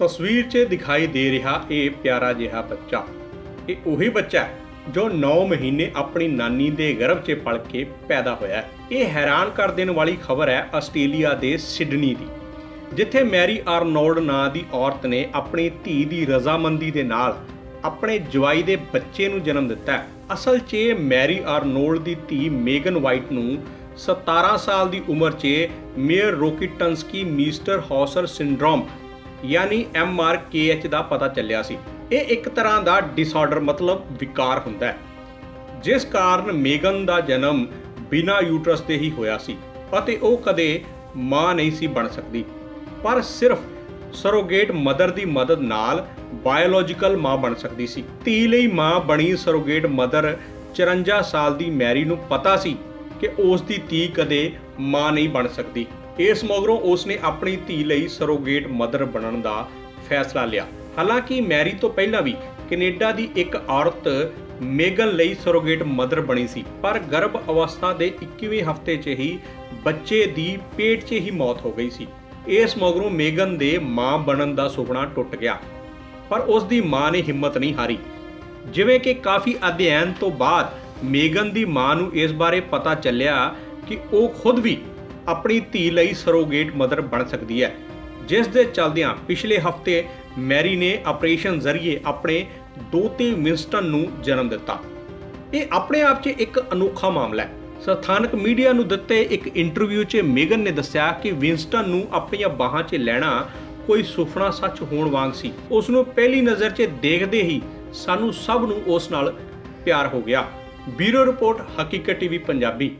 ਤਸਵੀਰ 'ਚ ਦਿਖਾਈ ਦੇ ਰਿਹਾ ਇਹ ਪਿਆਰਾ ਜਿਹਾ ਬੱਚਾ। ਇਹ ਉਹੀ ਬੱਚਾ ਹੈ ਜੋ 9 ਮਹੀਨੇ ਆਪਣੀ ਨਾਨੀ ਦੇ ਗਰਭ 'ਚ ਪਲ ਕੇ ਪੈਦਾ ਹੋਇਆ ਇਹ ਹੈਰਾਨ ਕਰ ਦੇਣ ਵਾਲੀ ਖਬਰ ਹੈ ਆਸਟ੍ਰੇਲੀਆ ਦੇ ਸਿਡਨੀ ਦੀ, ਜਿੱਥੇ ਮੈਰੀ ਆਰਨੋਲਡ ਨਾਂ ਦੀ ਔਰਤ ਨੇ ਆਪਣੀ ਧੀ ਦੀ ਰਜ਼ਾਮੰਦੀ ਦੇ ਨਾਲ ਆਪਣੇ ਜਵਾਈ ਦੇ ਬੱਚੇ ਨੂੰ ਜਨਮ ਦਿੱਤਾ ਹੈ। ਅਸਲ 'ਚ ਮੈਰੀ ਆਰਨੋਲਡ ਦੀ ਧੀ ਮੇਗਨ ਵਾਈਟ ਨੂੰ 17 ਸਾਲ ਦੀ ਉਮਰ 'ਚ ਮੇਅਰ ਰੋਕਿਟਨਸਕੀ ਮੀਸਟਰ ਹੌਸਰ ਸਿੰਡਰੋਮ ਯਾਨੀ ਐੱਮ ਆਰ ਕੇ MRKH ਦਾ ਪਤਾ ਚੱਲਿਆ ਸੀ। ਇਹ ਇੱਕ ਤਰ੍ਹਾਂ ਦਾ ਡਿਸਆਰਡਰ ਮਤਲਬ ਵਿਕਾਰ ਹੁੰਦਾ ਹੈ, ਜਿਸ ਕਾਰਨ ਮੇਗਨ ਦਾ ਜਨਮ ਬਿਨਾਂ ਯੂਟਰਸ ਦੇ ਹੀ ਹੋਇਆ ਸੀ ਅਤੇ ਉਹ ਕਦੇ ਮਾਂ ਨਹੀਂ ਸੀ ਬਣ ਸਕਦੀ। ਪਰ ਸਿਰਫ ਸਰੋਗੇਟ ਮਦਰ ਦੀ ਮਦਦ ਨਾਲ ਬਾਇਓਲੋਜੀਕਲ ਮਾਂ ਬਣ ਸਕਦੀ ਸੀ। ਧੀ ਲਈ ਮਾਂ ਬਣੀ ਸਰੋਗੇਟ ਮਦਰ 54 ਸਾਲ ਦੀ ਮੈਰੀ ਨੂੰ ਪਤਾ ਸੀ ਕਿ ਉਸ ਦੀ ਧੀ ਕਦੇ ਮਾਂ ਨਹੀਂ ਬਣ ਸਕਦੀ। ਇਸ ਮਗਰੋਂ ਉਸ ਨੇ ਆਪਣੀ ਧੀ ਲਈ ਸਰੋਗੇਟ ਮਦਰ ਬਣਨ ਦਾ ਫੈਸਲਾ ਲਿਆ। ਹਾਲਾਂਕਿ ਮੈਰੀ ਤੋਂ ਪਹਿਲਾਂ ਵੀ ਕੈਨੇਡਾ ਦੀ ਇੱਕ ਔਰਤ ਮੇਗਨ ਲਈ ਸਰੋਗੇਟ ਮਦਰ ਬਣੀ ਸੀ, ਪਰ ਗਰਭ ਅਵਸਥਾ ਦੇ 21ਵੇਂ ਹਫ਼ਤੇ 'ਚ ਹੀ ਬੱਚੇ ਦੀ ਪੇਟ 'ਚ ਹੀ ਮੌਤ ਹੋ ਗਈ ਸੀ। ਇਸ ਮਗਰੋਂ ਮੇਗਨ ਦੇ ਮਾਂ ਬਣਨ ਦਾ ਸੁਪਨਾ ਟੁੱਟ ਗਿਆ, ਪਰ ਉਸ ਦੀ ਮਾਂ ਨੇ ਹਿੰਮਤ ਨਹੀਂ ਹਾਰੀ। ਜਿਵੇਂ ਕਿ ਕਾਫੀ ਅਧਿਐਨ ਤੋਂ ਬਾਅਦ ਮੇਗਨ ਦੀ ਮਾਂ ਨੂੰ ਇਸ ਬਾਰੇ ਪਤਾ ਚੱਲਿਆ ਕਿ ਉਹ ਖੁਦ ਵੀ ਆਪਣੀ ਧੀ ਲਈ ਸਰੋਗੇਟ ਮਦਰ ਬਣ ਸਕਦੀ ਹੈ। ਜਿਸ ਦੇ ਚਲਦਿਆਂ ਪਿਛਲੇ ਹਫ਼ਤੇ ਮੈਰੀ ਨੇ ਆਪਰੇਸ਼ਨ ਜ਼ਰੀਏ ਆਪਣੇ ਦੋਤੇ ਵਿੰਸਟਨ ਨੂੰ ਜਨਮ ਦਿੱਤਾ। ਇਹ ਆਪਣੇ ਆਪ 'ਚ ਇੱਕ ਅਨੋਖਾ ਮਾਮਲਾ ਹੈ। ਸਥਾਨਕ ਮੀਡੀਆ ਨੂੰ ਦਿੱਤੇ ਇੱਕ ਇੰਟਰਵਿਊ 'ਚ ਮੇਗਨ ਨੇ ਦੱਸਿਆ ਕਿ ਵਿੰਸਟਨ ਨੂੰ ਆਪਣੀਆਂ ਬਾਹਾਂ 'ਚ ਲੈਣਾ ਕੋਈ ਸੁਪਨਾ ਸੱਚ ਹੋਣ ਵਾਂਗ ਸੀ। ਉਸ ਨੂੰ ਪਹਿਲੀ ਨਜ਼ਰ 'ਚ ਦੇਖਦੇ ਹੀ ਸਾਨੂੰ ਸਭ ਨੂੰ ਉਸ ਨਾਲ ਪਿਆਰ ਹੋ ਗਿਆ। Bureau report, Haqeeqat TV, Punjabi.